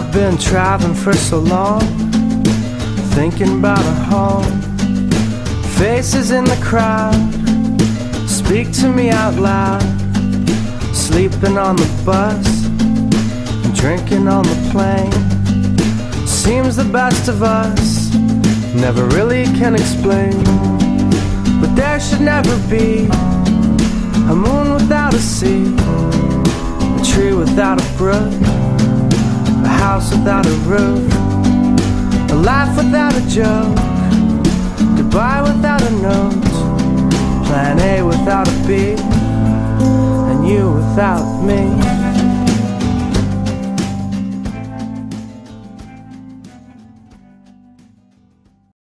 been traveling for so long, thinking about a home. Faces in the crowd, speak to me out loud. Sleeping on the bus, drinking on the plane. Seems the best of us never really can explain. But there should never be a moon without a sea, a tree without a brook, house without a roof, a laugh without a joke, goodbye without a note, plan A without a B, and you without me.